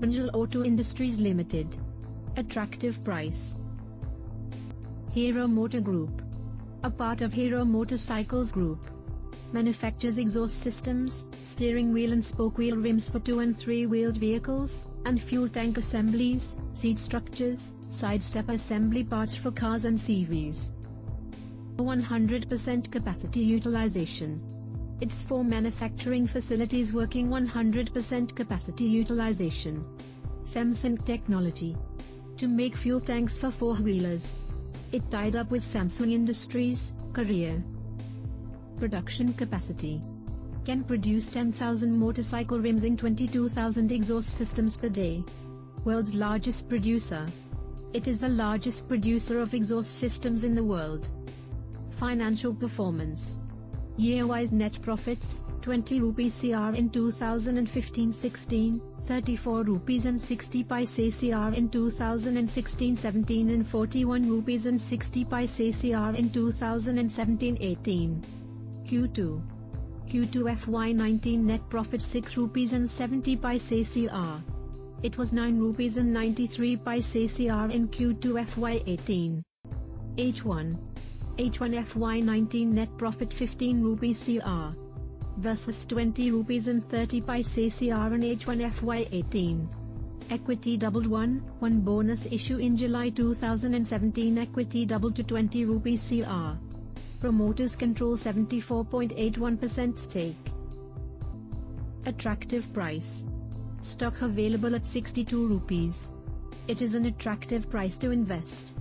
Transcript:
Munjal Auto Industries Limited. Attractive price. Hero Motor Group. A part of Hero Motorcycles Group. Manufactures exhaust systems, steering wheel and spoke wheel rims for two and three wheeled vehicles, and fuel tank assemblies, seat structures, side step assembly parts for cars and CVs. 100% capacity utilization. Its four manufacturing facilities working 100% capacity utilization. Samsung Technology. To make fuel tanks for four-wheelers. It tied up with Samsung Industries, Korea. Production capacity. Can produce 10,000 motorcycle rims in 22,000 exhaust systems per day. World's largest producer. It is the largest producer of exhaust systems in the world. Financial performance. Year-wise net profits, 20 rupees CR in 2015-16, 34 rupees and 60 paise CR in 2016-17 and 41 rupees and 60 paise CR in 2017-18. Q2. Q2 FY19 net profit 6 rupees and 70 paise CR. It was 9 rupees and 93 paise CR in Q2 FY18. H1. H1 FY19 net profit 15 rupees CR versus 20 rupees and 30 paise CR in H1 FY18. Equity doubled 1, 1 bonus issue in July 2017 equity doubled to 20 rupees CR. Promoters control 74.81% stake. Attractive price. Stock available at 62 rupees. It is an attractive price to invest.